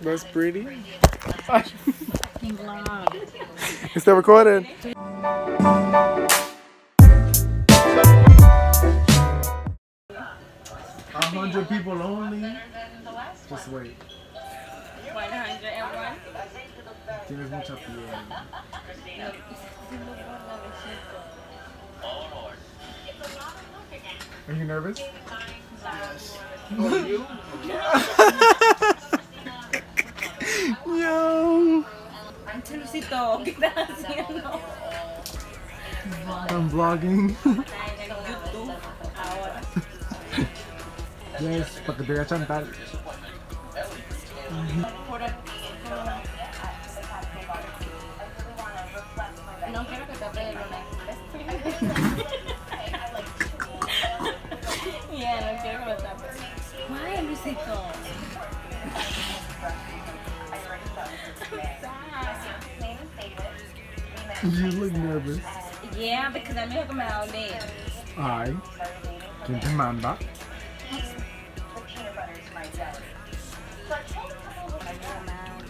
That's pretty. Fucking vlog. It's still recording. A hundred people only. Just wait. 101. Tienes mucha piel. Are you nervous? Yo, Luisito, ¿qué estás haciendo? I'm vlogging. YouTube ahora. Yes, para que You look nervous. Yeah, because a mí es lo que me da oler.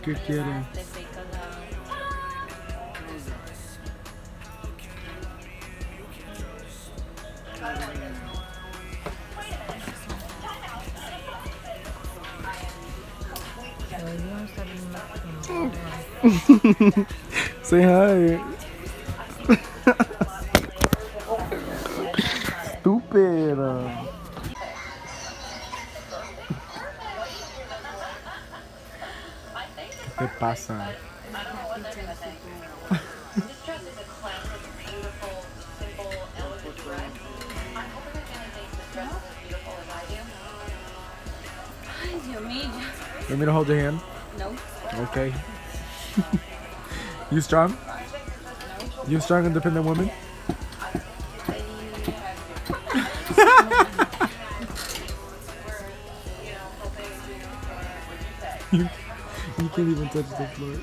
Good ¿quién Say hi. Estúpida. ¿Qué pasa? Ay, Dios mío. Want me to hold your hand? No. Okay. you strong? You strong, independent woman? you, you can't even touch the floor.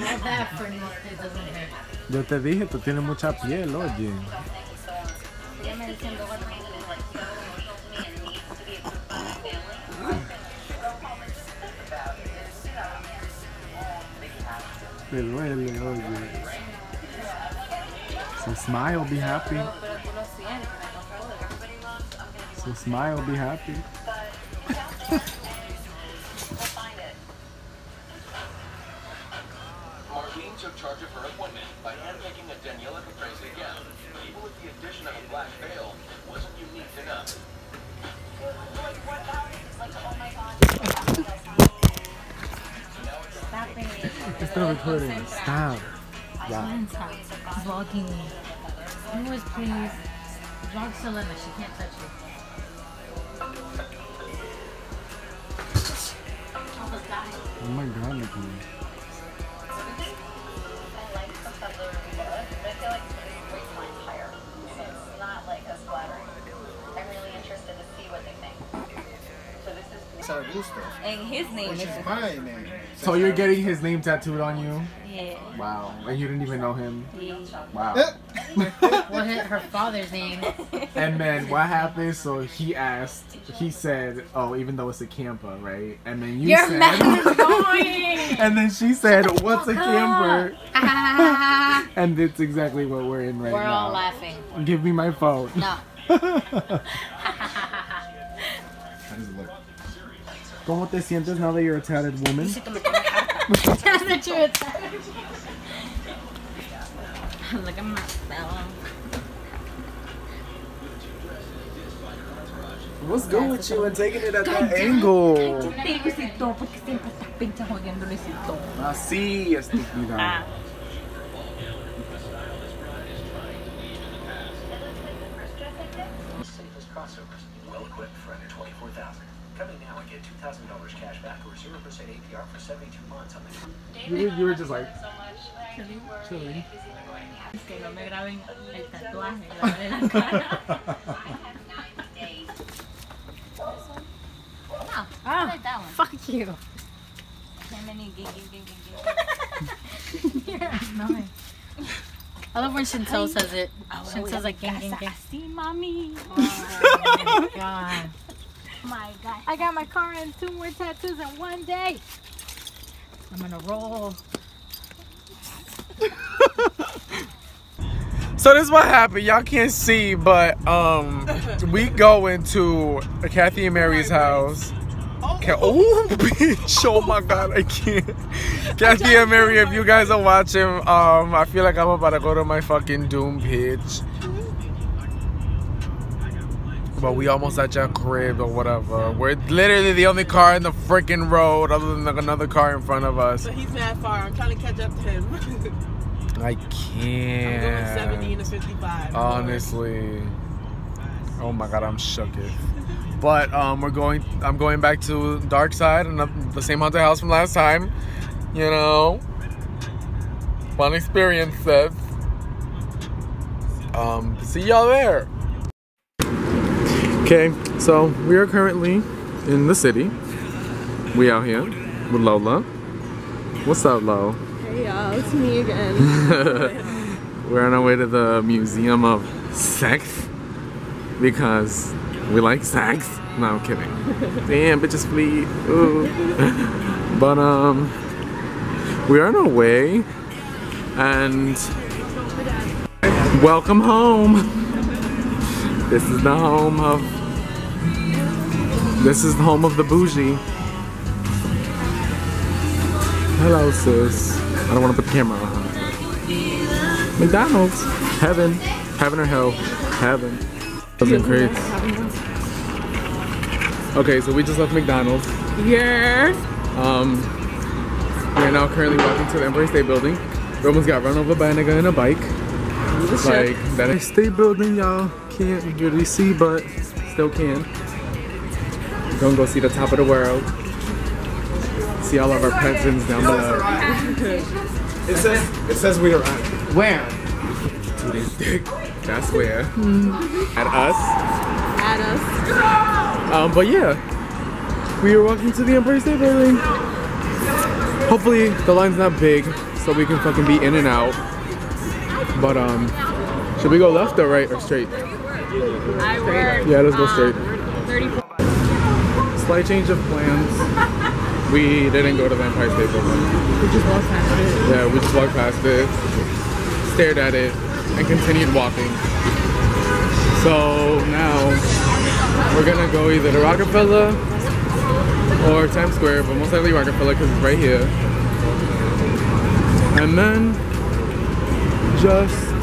All that for nothing. Yo te dije, tú tienes mucha piel, oye. So smile, be happy. So smile, be happy. Vlogging me. Viewers, please. Vlog Selena. She can't touch you. Almost died. Oh my god, Nicole. Augusto, And his name which is. is my name. So you're getting his name tattooed on you? Yeah. Wow. And you didn't even know him? yeah. Wow. What hit her father's name? And then what happened? So he asked, he said, oh, even though it's a camper, right? And then you Your said, man is going. and then she said, what's a camper? And it's exactly what we're in right now. We're all laughing. Give me my phone. No. How does it look? ¿Cómo te sientes now that you're a tatted woman? That's the truth. Look at my fella. What's good with you and taking it at that angle? Luisito, porque siempre estás pinche jodiendo Luisito. Así, estúpida. Ah. Safest crossovers, well equipped for under 24000 Coming now and get $2,000 cash back or 0% APR for 72 months on the You were, you were just like, chilling. Que no me graben el tatuaje, graben la cara. No, I ah, that one. Fuck you. You're annoying. I love when Chantel says it. Chantel's like, gang, gang, gang. See, mommy. Oh my god. My God. I got my car and two more tattoos in one day. I'm gonna roll. So this is what happened. Y'all can't see, but um, we go into Kathy and Mary's house. Ca- Oh, bitch! Oh my God, I can't. Kathy and Mary, if you guys are watching, um, I feel like I'm about to go to my fucking doom pitch. But we almost at your crib or whatever. We're literally the only car in the freaking road, other than like another car in front of us. So he's mad far. I'm trying to catch up to him. I can't. I'm going can't. 70 and a 55. Honestly. Oh my god, I'm shook it. But um, we're going. I'm going back to Dark Side and the same haunted house from last time. You know, fun experiences. Um, see y'all there. Okay, so we are currently in the city. We out here with Lola. What's up, Lo? Hey y'all, it's me again. We're on our way to the Museum of Sex because we like sex. No, I'm kidding. Damn, bitches flee. Ooh. But um, we're on our way, and welcome home. This is the home of. This is the home of the bougie. Hello, sis. I don't want to put the camera on her. McDonald's. Heaven. Heaven or hell. Heaven. Something crazy. Okay, so we just left McDonald's. yeah. Um, we're now currently walking to the Empire State Building. We almost got run over by a nigga in a bike. Like, that is State Building, y'all can't really see, but still can. Gonna go see the top of the world. See all of our peasants down below. It says it says we are at. Where? To this dick. That's where. At us. At us. Um, but yeah, we are walking to the Empire State Building. Hopefully the line's not big, so we can fucking be in and out. But um, should we go left or right or straight? I work. Yeah, let's go straight. 34. Slight change of plans. We didn't go to the Empire State Building. We just walked past it. Yeah, we just walked past it, stared at it, and continued walking. So now we're gonna go either to Rockefeller or Times Square, but most likely Rockefeller because it's right here. And then just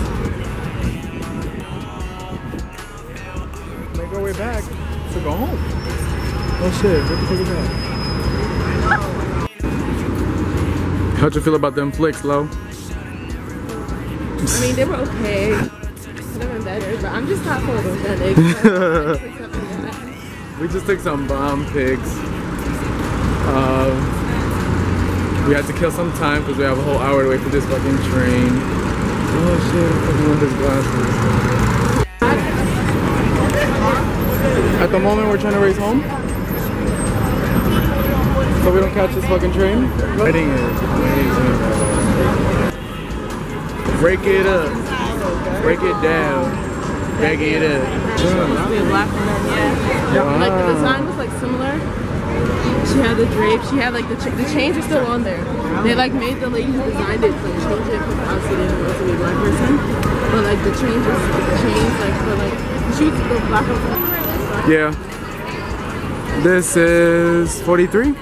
make our way back to go home. Oh shit, what the fuck is that? How'd you feel about them flicks, Lo? I mean, they were okay. Could have been better, but I'm just not photogenic. so- We just took some bomb pics. Uh, we had to kill some time because we have a whole hour to wait for this fucking train. Oh shit, I fucking want his glasses. At the moment, we're trying to race home. So we don't catch this fucking train. Wedding is amazing. Break it up. Break it down. Break it up. Be a black woman, yeah. Like the design was like similar. She had the drape. She had like the ch- the chains are still on there. They like made the lady who designed it like change it because obviously they didn't want it to be a black person. But like the changes, the chains like for like she was the black woman. Yeah. This is 43.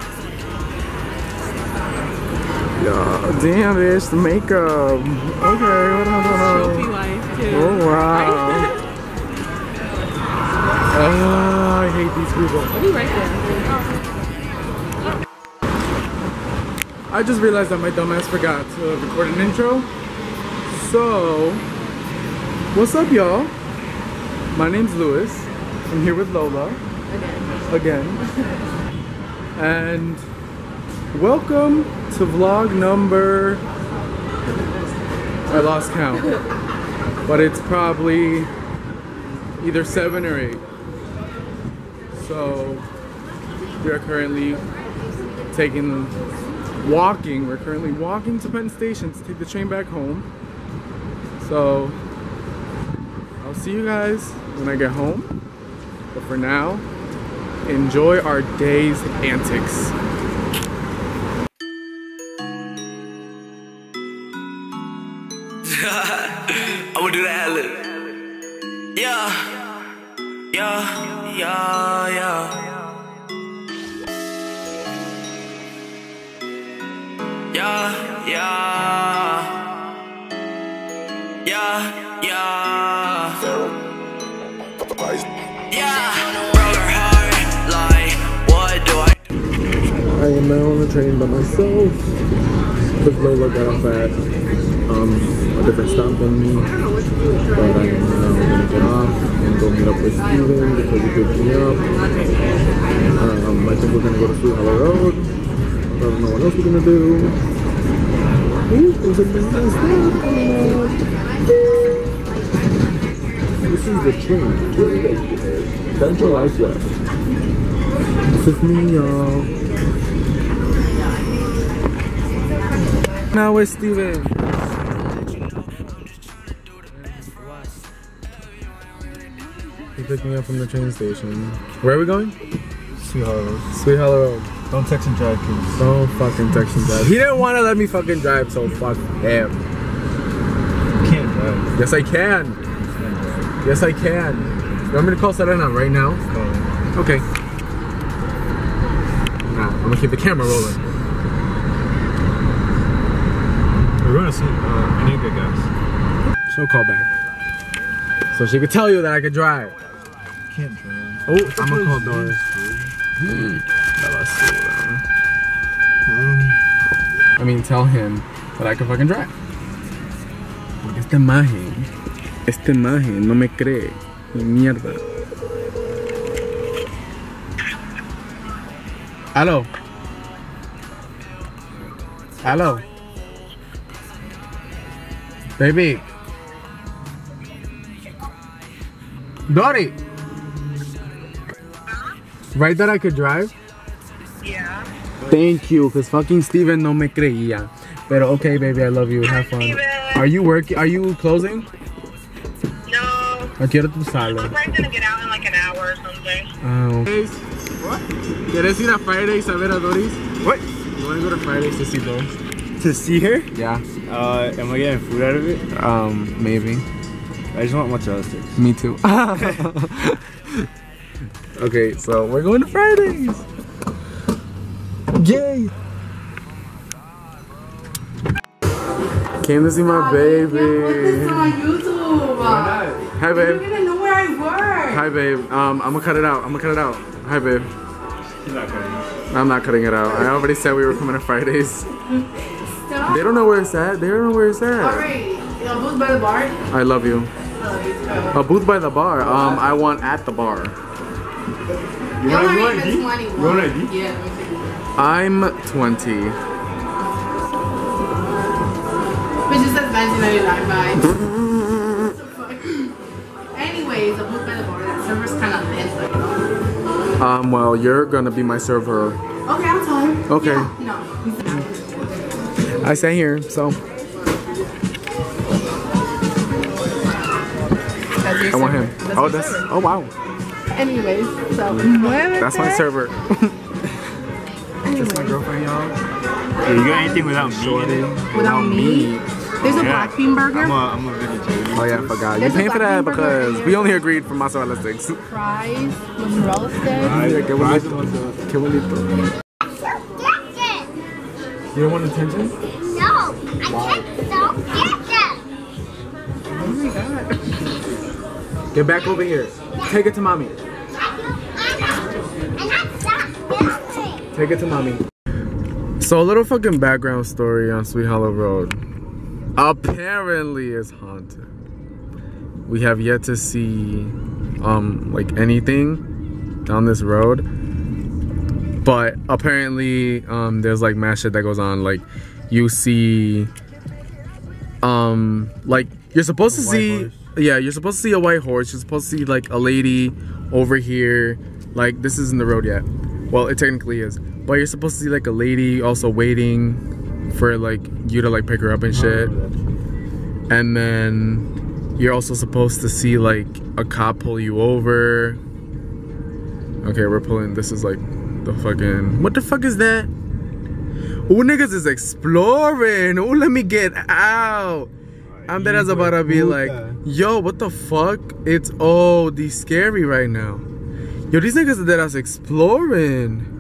Yeah, damn, bitch, the makeup. Okay, what Trophy else? wife too. Oh, wow. Ah, I hate these people. I'll Be right there. I just realized that my dumbass forgot to record an intro. So, what's up, y'all? My name's Luis. I'm here with Lola. Again. and welcome to vlog number. I lost count. But it's probably either seven or eight. So, we are currently taking walking. We're currently walking to Penn Station to take the train back home. So I'll see you guys when I get home. But for now, enjoy our day's antics. I would do the ad lib. Yeah, yeah, yeah, yeah. Yeah, yeah. Yeah, yeah. Yeah. I am now on the train by myself. Because Lola got off at um, a different stop than me. But I am now gonna get off and go meet up with Steven because he picked me up. Um, I think we're gonna go to Sweet Hollow Road. I don't know what else we're gonna do. Ooh, there's a. This is the train. Central Islip. This is me, y'all. Now with Steven. He picked me up from the train station. Where are we going? Sweet Hollow. Road. Sweet Hollow Road. Don't text and drive, please. Don't fucking text and drive. He didn't want to let me fucking drive, so fuck him. You can't drive. Yes, I can. Drive. Yes, I can. You want me to call Serena right now? Go. Okay. Nah, I'm gonna keep the camera rolling. We're to see. Uh, I need to get gas. She'll call back. So she could tell you that I could drive. Can't drive. Oh, I'm gonna call Doris. I mean, tell him that I can fucking drive. Porque esta imagen, esta imagen no me cree. Mierda. Aló. Aló. Baby. Dory. Right that I could drive? Yeah. Thank you, cause fucking Steven no me creía. Pero okay, baby, I love you. Have fun. Steven. Are you working? Are you closing? No. ¿A qué hora tú sales? I'm probably gonna get out in like an hour or something. Oh. What? ¿Quieres ir a Fridays a ver a Doris? What? You wanna go to Fridays to see Doris? To see her? Yeah. Uh, am I getting food out of it? Um, maybe. I just want mozzarella sticks. Me too. okay, so we're going to Fridays. Yay! Came to see my baby. on YouTube. Hi, babe. didn't know where I work. Hi, babe. Um, I'm gonna cut it out. I'm gonna cut it out. Hi, babe. I'm not cutting it out. I already said we were coming to Fridays. They don't know where it's at. They don't know where it's at. Alright, you know, booth by the bar. I love you. A booth by the bar. Um, I want at the bar. You want, you want ID? You want ID? Yeah, let me take. I'm 20. It just says 1999 by. Anyways, a booth by the bar. That server's kind of lit, but you know. Um, well, you're gonna be my server. Okay, I'll tell him. Okay. Yeah, no, he's not. I sat here, so I want him. server. Oh, that's server. oh wow. Anyways, so. That's my server. That's my girlfriend, y'all. Yeah, you got anything without meat? Shorty. Without me. There's a Yeah. black bean burger. I'm a, I'm a vegetarian. Oh yeah, I forgot. You There's a paying for that because here. we only agreed for mozzarella sticks. fries, mozzarella sticks. Fries, Yeah, qué bonito. Qué bonito. You don't want attention? No, I can't don't get them. Get back over here. Take it to mommy. And Take it to mommy. So a little fucking background story on Sweet Hollow Road. Apparently it's haunted. We have yet to see um like anything down this road. But apparently um there's like mad shit that goes on. Like you see um like you're supposed to see horse. yeah, you're supposed to see a white horse. You're supposed to see like a lady over here. Like this isn't the road yet. Well, it technically is. But you're supposed to see like a lady also waiting for like you to like pick her up and shit. and then you're also supposed to see like a cop pull you over. Okay, we're pulling. This is like the fucking. What the fuck is that? Ooh, niggas is exploring. Oh let me get out. I'm dead as about to be like, yo, what the fuck? It's oh, these scary right now. Yo, these niggas are dead as exploring.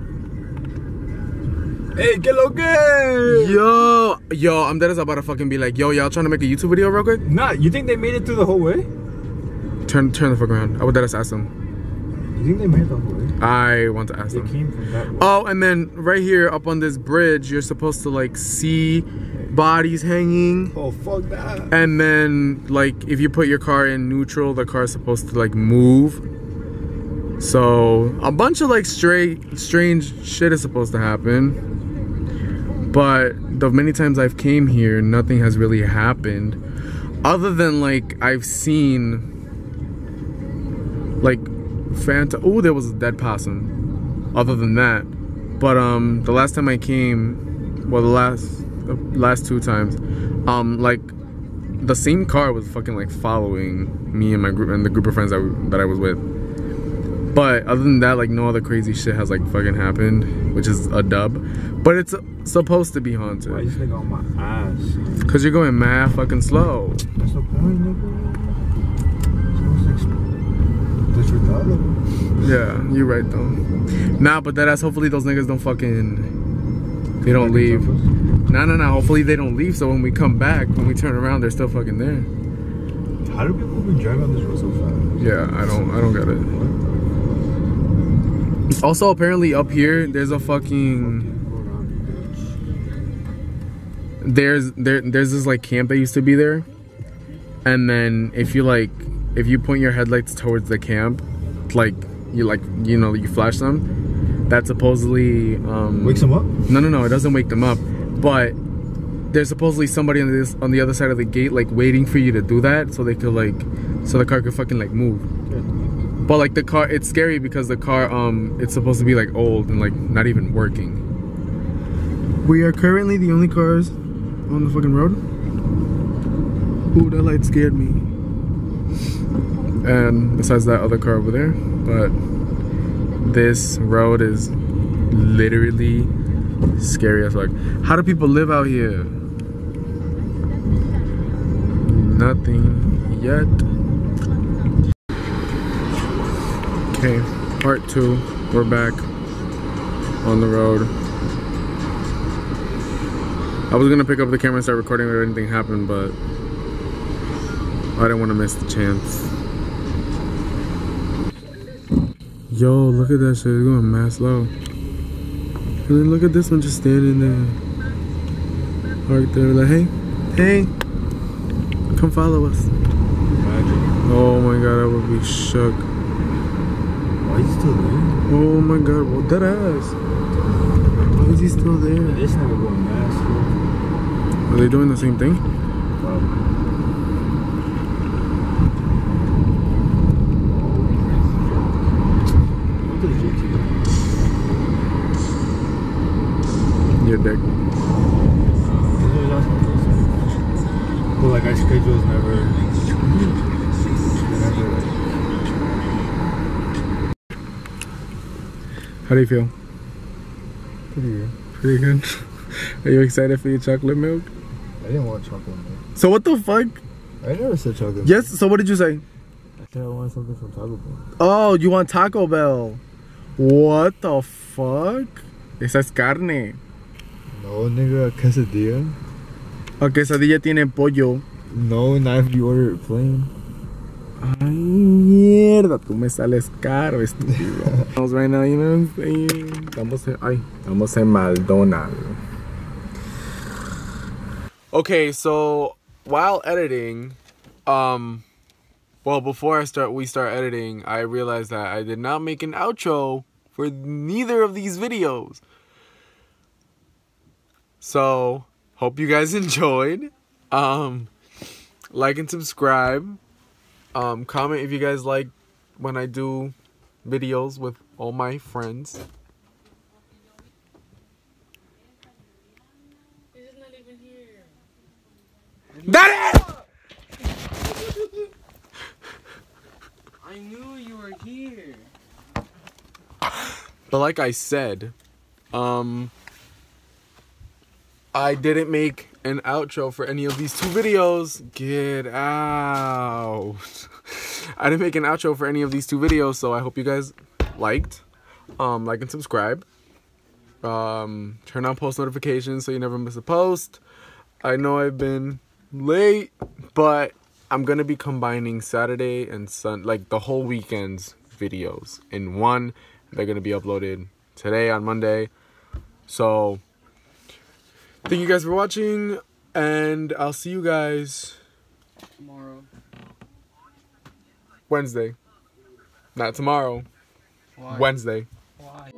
Hey, que lo que? Yo, yo, I'm dead as about to fucking be like, yo, y'all trying to make a YouTube video real quick? Nah, you think they made it through the whole way? Turn, turn the fuck around. I would dead as ask them. You think they made it the whole way? I want to ask They them. came from that way. Oh, and then right here up on this bridge, you're supposed to like see bodies hanging. Oh, fuck that. And then like if you put your car in neutral, the car's supposed to like move. So a bunch of like straight strange shit is supposed to happen. But the many times I've came here, nothing has really happened. Other than like I've seen like Fanta oh there was a dead possum. Other than that. But um the last time I came well the last the last two times, um like the same car was fucking like following me and my group and the group of friends that, that I was with. But other than that, like no other crazy shit has like fucking happened, which is a dub. But it's supposed to be Why haunted. this nigga on my ass? Cause you're going mad fucking slow. That's the point, nigga. Someone's like, disregard Yeah, you're right though. Nah, but that ass hopefully those niggas don't fucking they don't leave. Nah nah nah, hopefully they don't leave so when we come back, when we turn around, they're still fucking there. How do people be driving on this road so fast? Yeah, I don't I don't get it. Also apparently up here there's a fucking there's there there's this like camp that used to be there and then if you like if you point your headlights towards the camp like you like you know you flash them that supposedly um Wakes them up? no no no it doesn't wake them up but there's supposedly somebody on this on the other side of the gate like waiting for you to do that so they could like so the car could fucking like move. But like the car it's scary because the car um it's supposed to be like old and like not even working. We are currently the only cars on the fucking road. Ooh, that light scared me and besides that other car over there but this road is literally scary as fuck how do people live out here nothing yet Okay, part two. We're back on the road. I was gonna pick up the camera and start recording if anything happened, but I didn't want to miss the chance. Yo, look at that shit. It's going mad slow. And then look at this one just standing there. Right there, like, hey, hey, come follow us. Oh my god, I would be shook. Why is he still there? Oh my god, what that ass. Why is he still there? This nigga going mad slow. Are they doing the same thing? Look at the GT. Your dick. But like our schedules never. never like, How do you feel? pretty good. Pretty good. Are you excited for your chocolate milk? I didn't want chocolate milk. So what the fuck? I never said chocolate milk. Yes. So what did you say? I said I wanted something from Taco Bell. Oh, you want Taco Bell? What the fuck? Esa es carne. No, nigga, quesadilla. A quesadilla tiene pollo. No, not if you order it plain. Ay, mierda, tú me sales caro, estúpido. Right now, you know what I'm saying? Estamos en, ay, estamos en McDonald's. Okay, so while editing, um, well, before I start, we start editing, I realized that I did not make an outro for neither of these videos. So, hope you guys enjoyed. Um, like and subscribe. Um, comment if you guys like when I do videos with all my friends. That is I knew you were here. But like I said, um I didn't make an outro for any of these two videos. Get out. I didn't make an outro for any of these two videos, so I hope you guys liked. Um like and subscribe. Um turn on post notifications so you never miss a post. I know I've been late, but I'm going to be combining Saturday and Sun like the whole weekend's videos in one. They're going to be uploaded today on Monday. So thank you guys for watching and I'll see you guys Tomorrow. Wednesday. Not tomorrow. Why? Wednesday. Why?